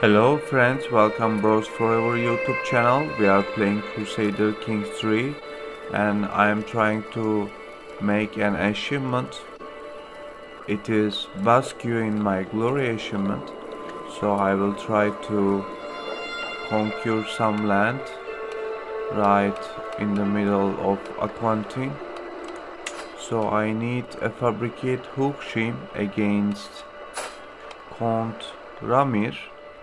Hello friends, welcome Bros Forever YouTube channel. We are playing Crusader Kings 3 and I am trying to make an achievement. It is Basque in my glory achievement. So I will try to conquer some land right in the middle of Aquitaine. So I need a fabricate hook shim against Count Ramir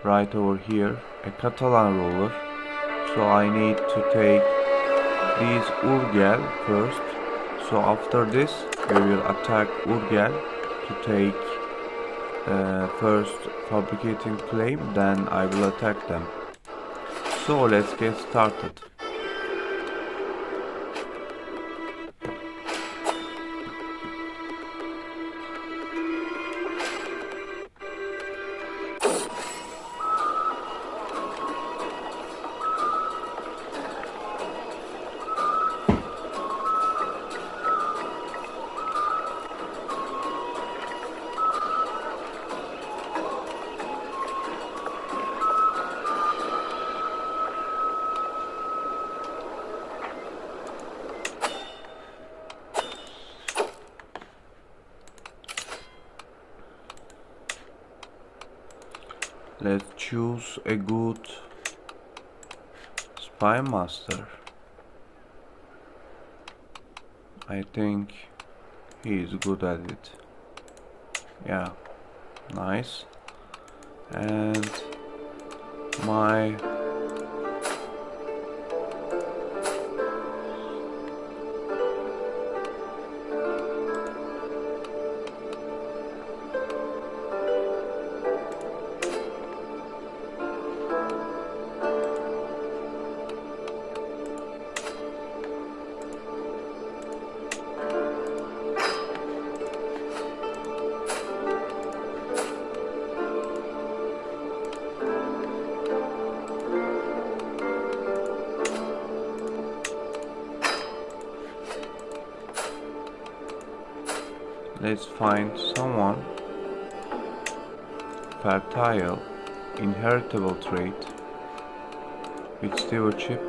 right over here a Catalan ruler. So I need to take these Urgell first. So after this we will attack Urgell to take uh, first fabricating claim then I will attack them. So let's get started a good spy master. I think he is good at it. Yeah, nice. And my Let's find someone. Fertile, inheritable trait. With stewardship.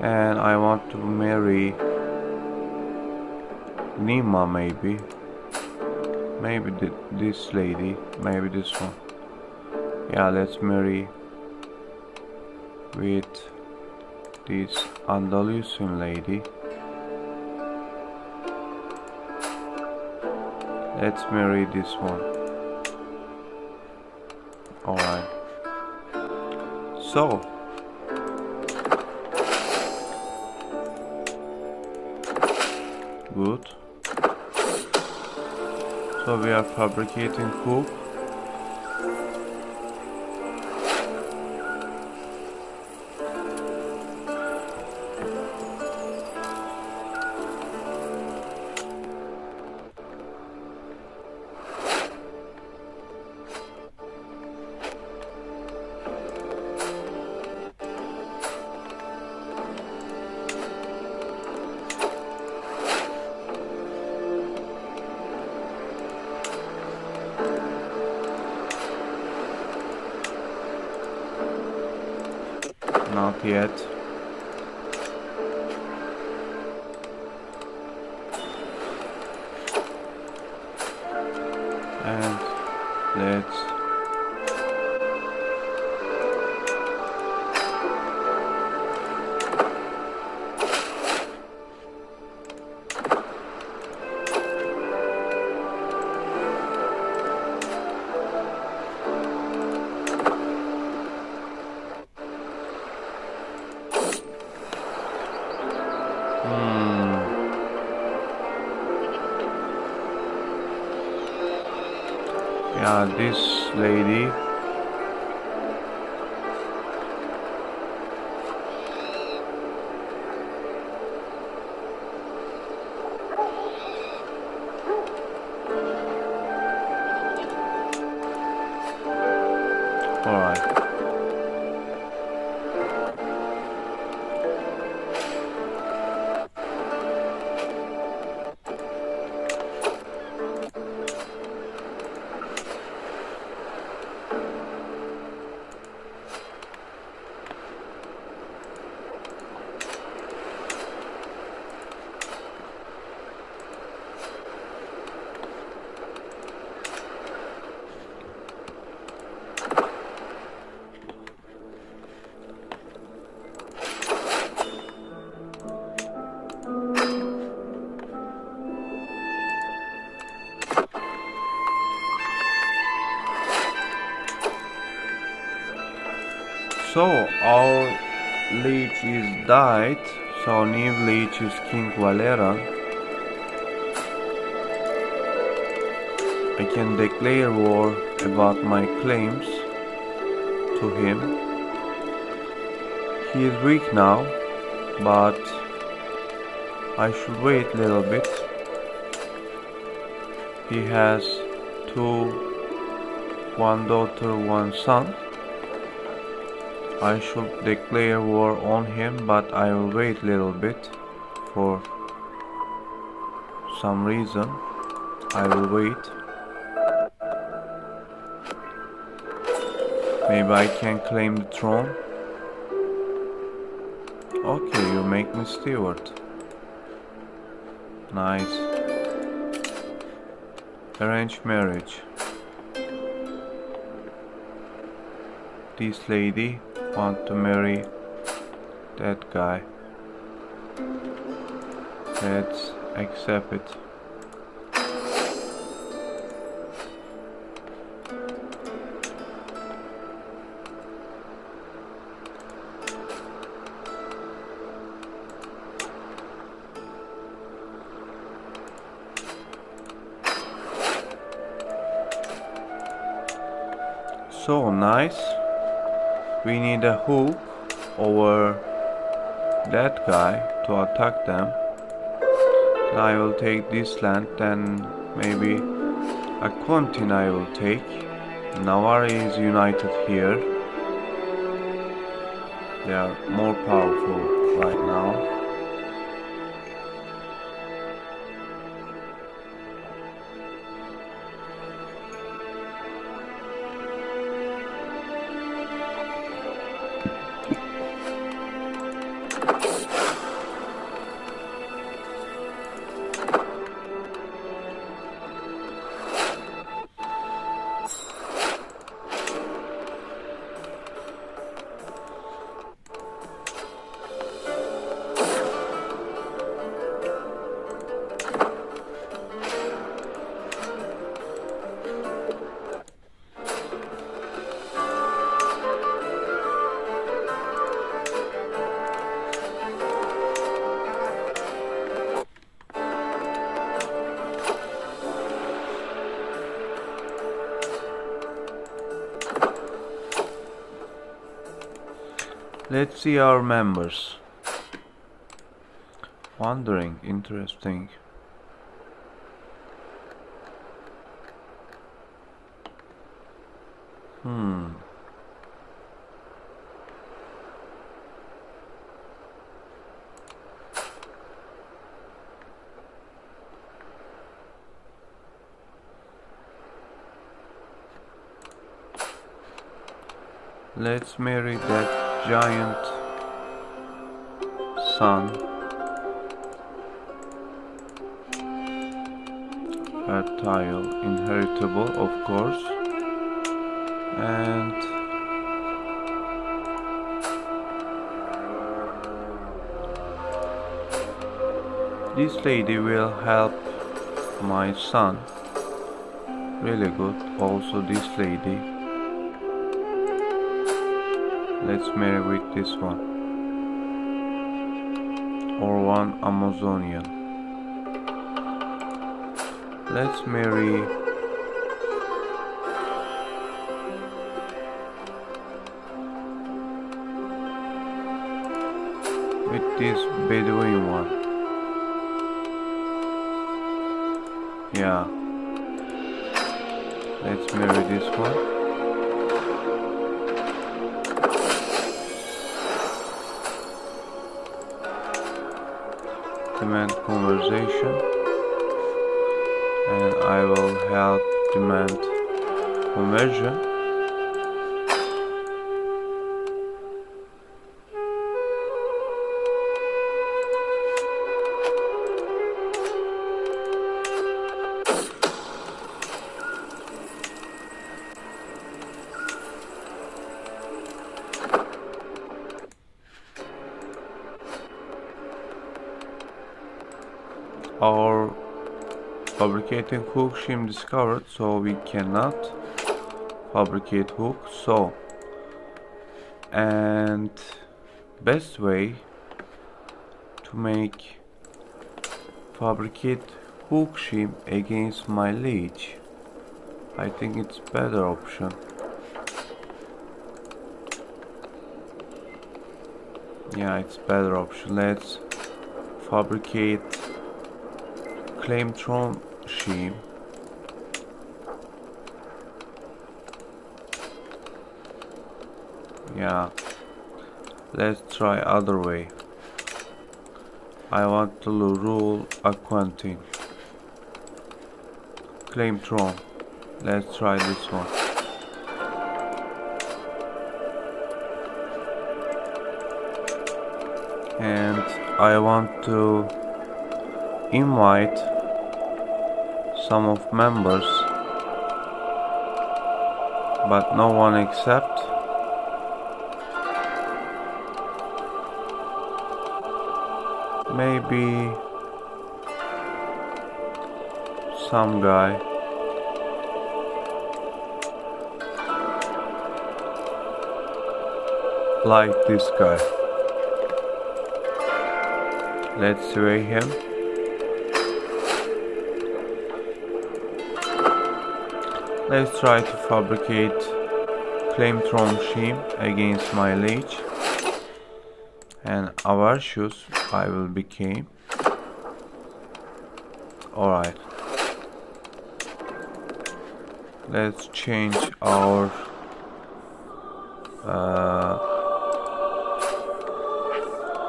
And I want to marry Nima maybe. Maybe th this lady maybe this one. Yeah let's marry with this Andalusian lady Let's marry this one. Alright. So. Good. So we are fabricating hook. Let's So our liege is died. So new liege is King Valera. I can declare war about my claims to him. He is weak now, but I should wait a little bit. He has two, one daughter, one son. I should declare war on him, but I will wait a little bit for some reason. I will wait. Maybe I can claim the throne. Okay, you make me steward. Nice. Arranged marriage. This lady want to marry that guy. Let's accept it. So nice. We need a hook over that guy to attack them. I will take this land, then maybe a continent I will take. Navarre is united here. They are more powerful right now. Let's see our members. Wondering, interesting. Hmm. Let's marry that giant sun. Fertile inheritable of course. And this lady will help my son. Really good. Also this lady Let's marry with this one. Or one Amazonian. Let's marry with this Bedouin one. Yeah. Let's marry this one. Demand conversion and I will help demand conversion fabricating hook shim discovered so we cannot fabricate hook. So and best way to make fabricate hook shim against my liege I think it's better option. Yeah it's better option. Let's fabricate Claim Throne shim yeah let's try other way I want to rule Aquitaine. Claim throne. let's try this one and I want to invite some of members but no one except maybe some guy. Like this guy. Let's weigh him let's try to fabricate Claim Throne shim against my liege and our shoes I will become alright. Let's change our uh,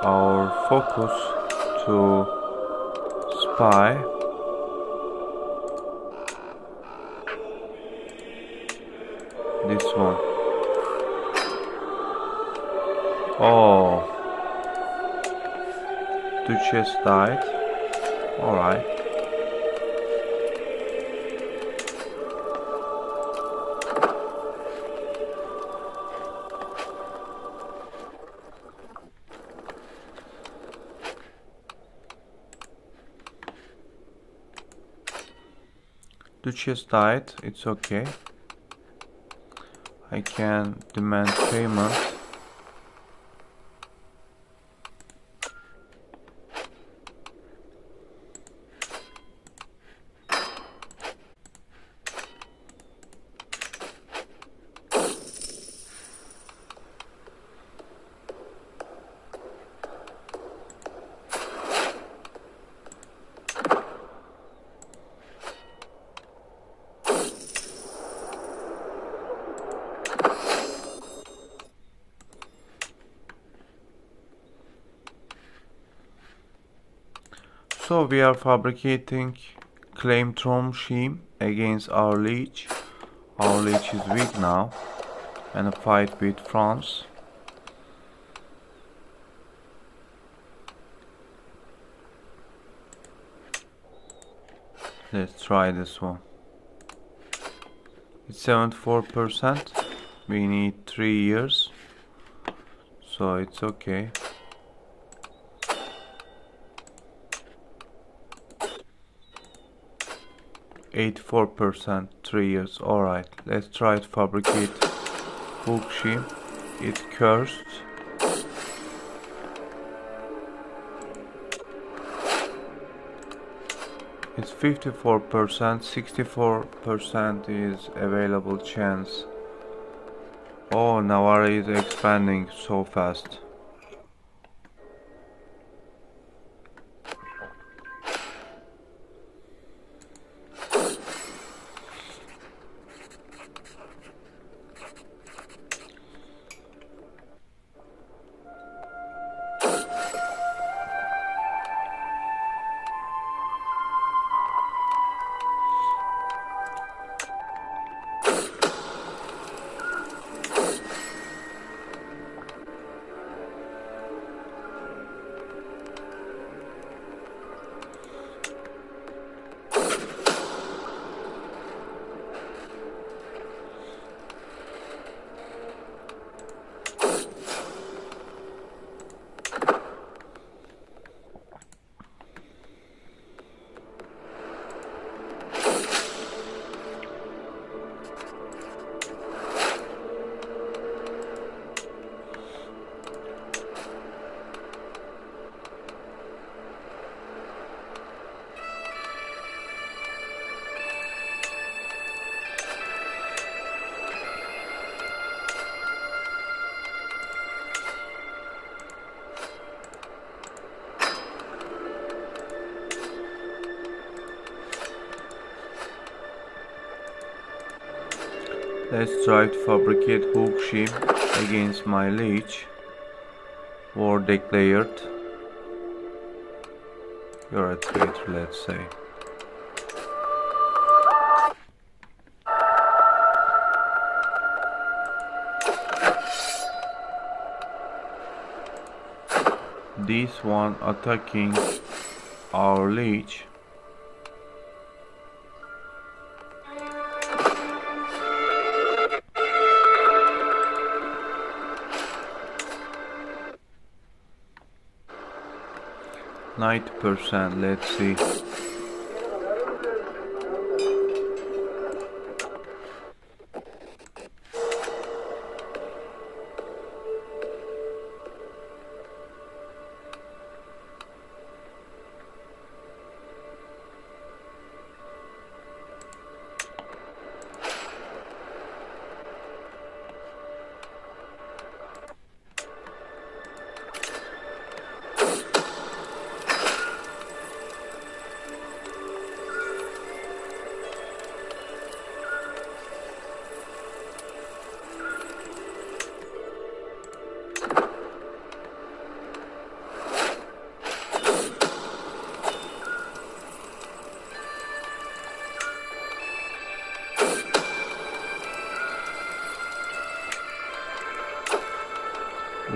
our focus to spy oh Duchess died alright Duchess died, it's okay. I can demand payment. So we are fabricating Claim Throne shim against our liege. Our liege is weak now and a fight with France. Let's try this one. It's 74%. We need 3 years. So it's okay. 84% 3 years. Alright let's try to fabricate shim it's cursed. It's 54% 64% is available chance. Oh Navarre is expanding so fast Let's try to fabricate hook shim against my liege. War declared. You're a traitor, let's say. This one attacking our liege Ninety percent, let's see.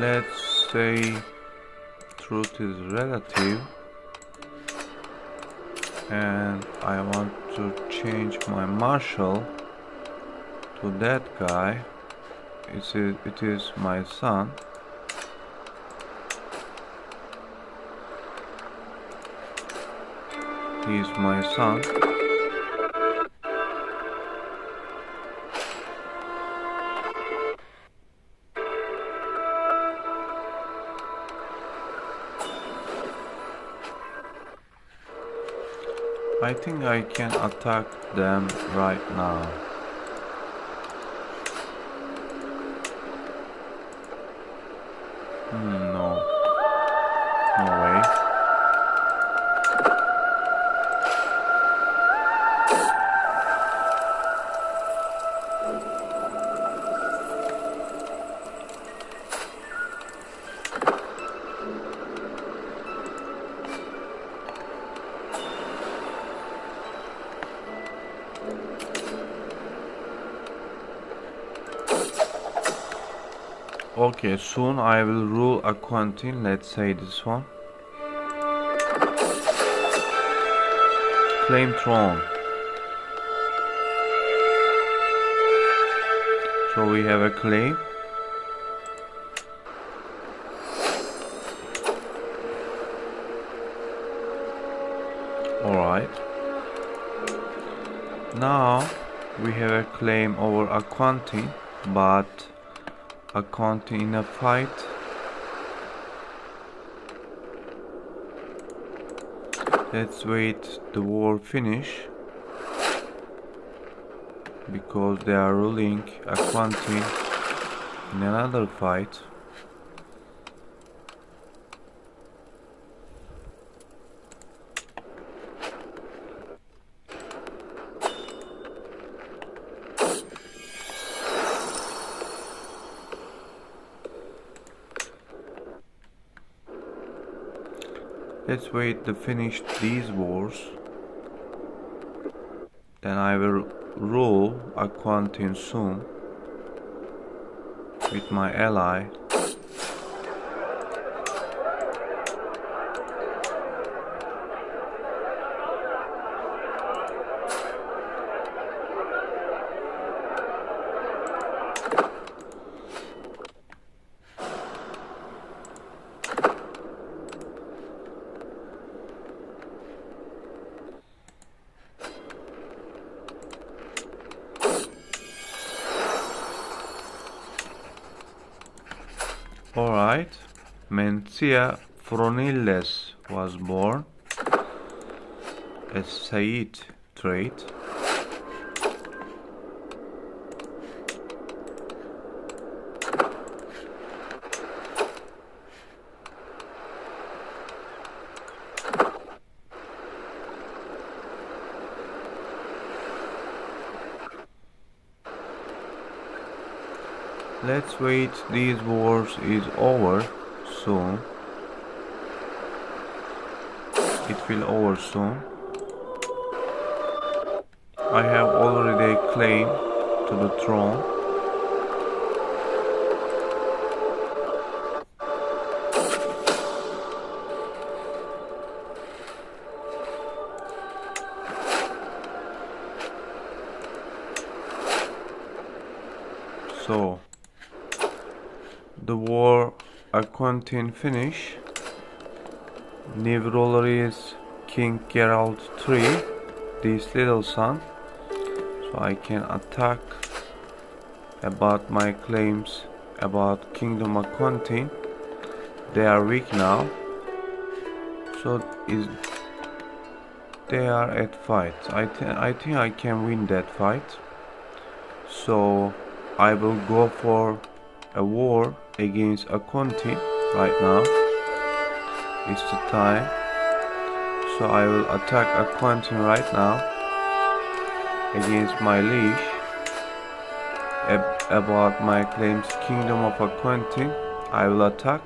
Let's say truth is relative. And I want to change my marshal to that guy. It is, it is my son. He is my son I think I can attack them right now. Soon I will rule Aquitaine, let's say this one. Claim throne. So we have a claim. Alright. Now we have a claim over Aquitaine, but account in a fight. Let's wait the war finish. Because they are ruling a Aquitaine in another fight Let's wait to finish these wars. Then I will rule Aquitaine soon with my ally Alright, Mencia Phronildes was born. A Said trait. let's wait these wars is over soon it will over soon I have already a claim to the throne So the war Aquitaine finish. New ruler is King Gerald III, this little son. So I can attack about my claims about Kingdom of Aquitaine. They are weak now. So is they are at fight. I, th I think I can win that fight so I will go for a war against Aquitaine right now it's the time so I will attack Aquitaine right now against my liege Ab about my claims kingdom of Aquitaine I will attack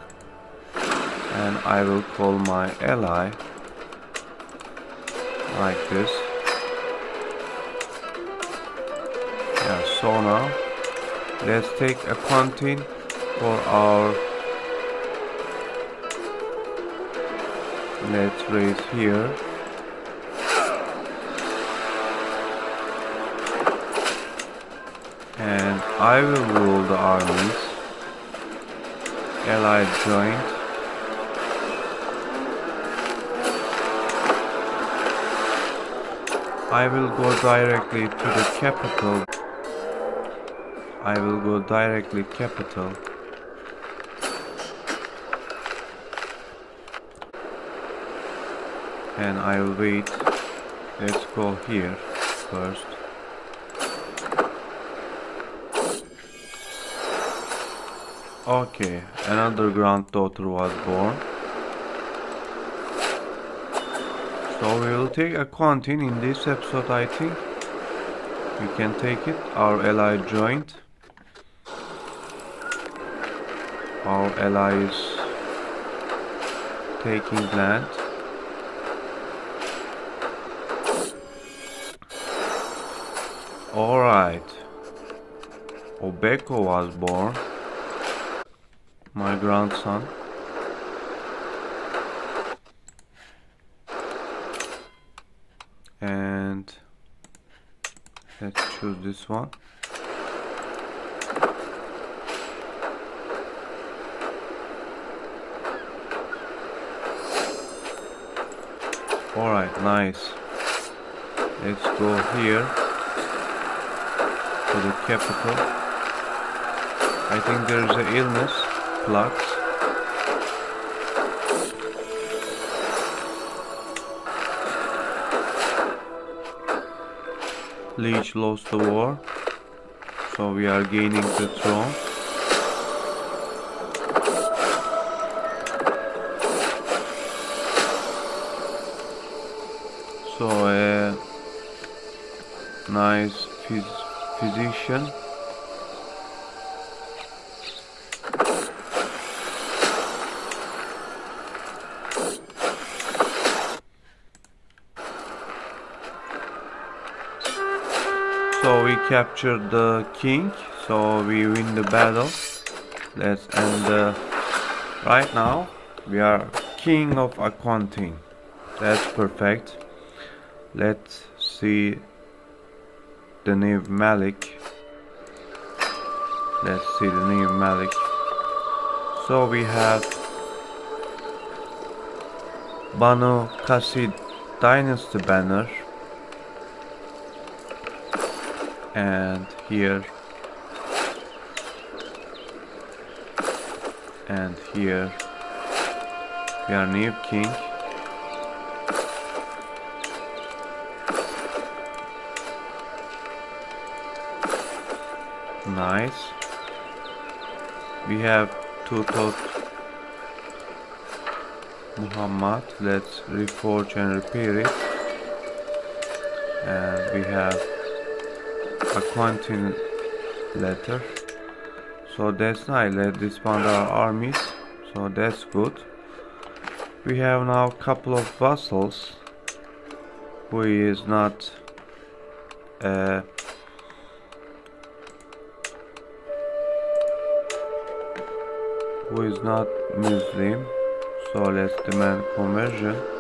and I will call my ally like this. Yeah so now let's take Aquitaine for our let's raise here. And I will rule the armies. Allied joint. I will go directly to the capital. I will go directly capital and I will wait let's go here first. Okay another granddaughter was born. So we will take Aquitaine in this episode I think. We can take it. Our ally joint our ally is taking land Obeko was born my grandson and let's choose this one Alright, nice. Let's go here to the capital. I think there's an illness, flux. Liege lost the war, so we are gaining the throne. so a nice phys physician so we captured the king so we win the battle. Let's end the right now we are king of Aquitaine that's perfect. Let's see the name Malik. Let's see the name Malik. So we have Banu Qasid dynasty banner and here and here. We are new king. Nice. We have Tutot Muhammad. Let's reforge and repair it and we have a quantine letter. So that's nice. Let's disband our armies. So that's good. We have now a couple of vassals who is not uh, who is not Muslim. So let's demand conversion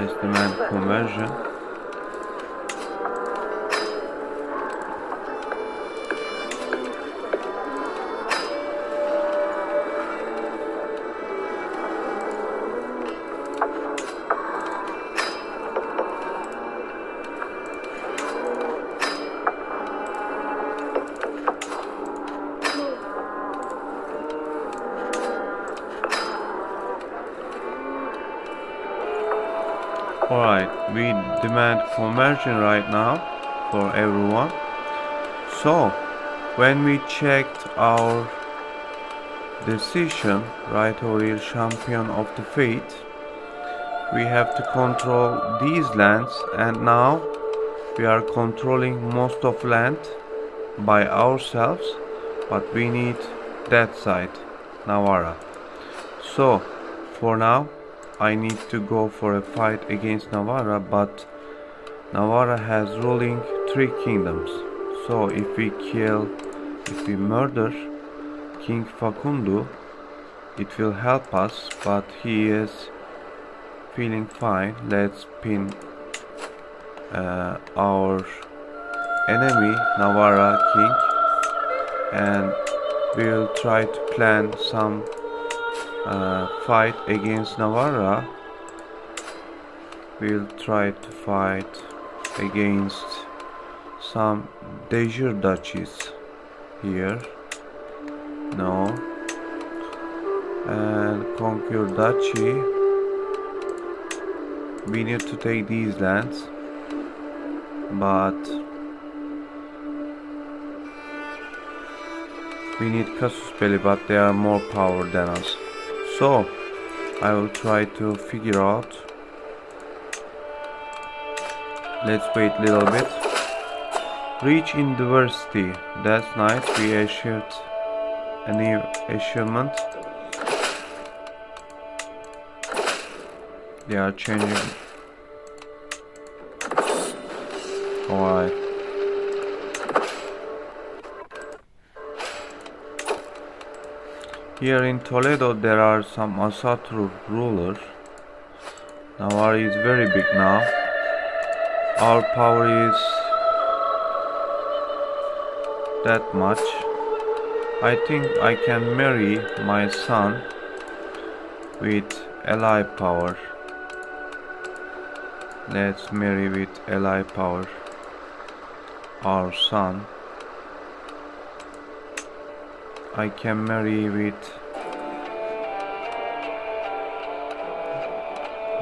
let's demand conversion Alright, we demand conversion right now for everyone. So, when we checked our decision right over here, champion of the fate, we have to control these lands and now we are controlling most of land by ourselves but we need that side, Navarra So, for now I need to go for a fight against Navarra but Navarra has ruling three kingdoms. So if we kill if we murder King Facundo it will help us but he is feeling fine. Let's pin uh, our enemy Navarra king and we'll try to plan some uh, fight against Navarra. We'll try to fight against some de jure duchies here. No. And conquer duchy we need to take these lands. But we need Casus Belli but they are more power than us so I will try to figure out. Let's wait a little bit. Reach in diversity that's nice. We issued a new achievement they are changing Here in Toledo there are some Asatru rulers. Navarre is very big now. Our power is that much. I think I can marry my son with ally power. Let's marry with ally power our son. I can marry with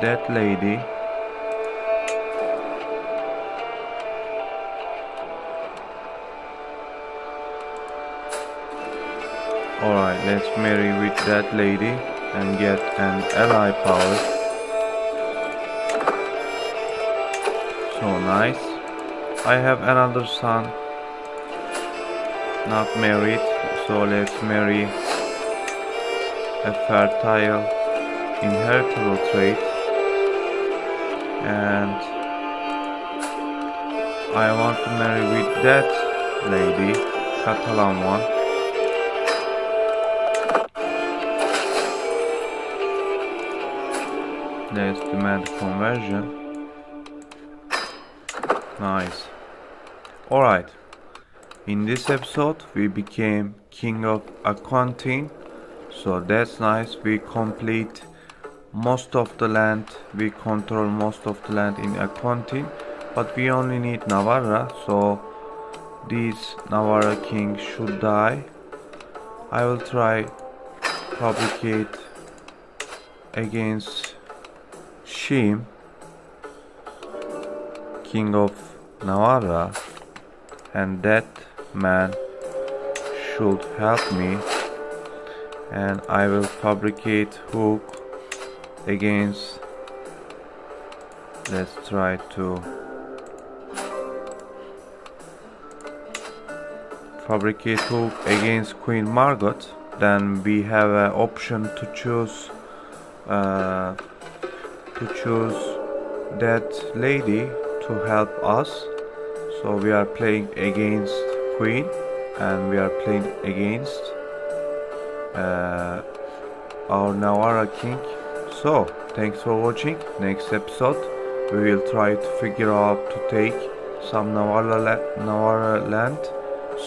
that lady Alright, let's marry with that lady and get an ally power. So nice. I have another son, not married so let's marry a fertile inheritable trait. And I want to marry with that lady Catalan one. Let's demand conversion. Nice. Alright in this episode we became king of Aquitaine so that's nice. We complete most of the land. We control most of the land in Aquitaine but we only need Navarra so this Navarra king should die. I will try fabricate against Shim king of Navarra and that man should help me and I will fabricate hook against let's try to fabricate hook against Queen Margot then we have an option to choose uh, to choose that lady to help us. So we are playing against Queen and we are playing against uh, our Navarra King. So thanks for watching. Next episode we will try to figure out to take some Navarra, la land.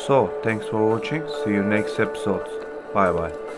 So thanks for watching. See you next episode. Bye bye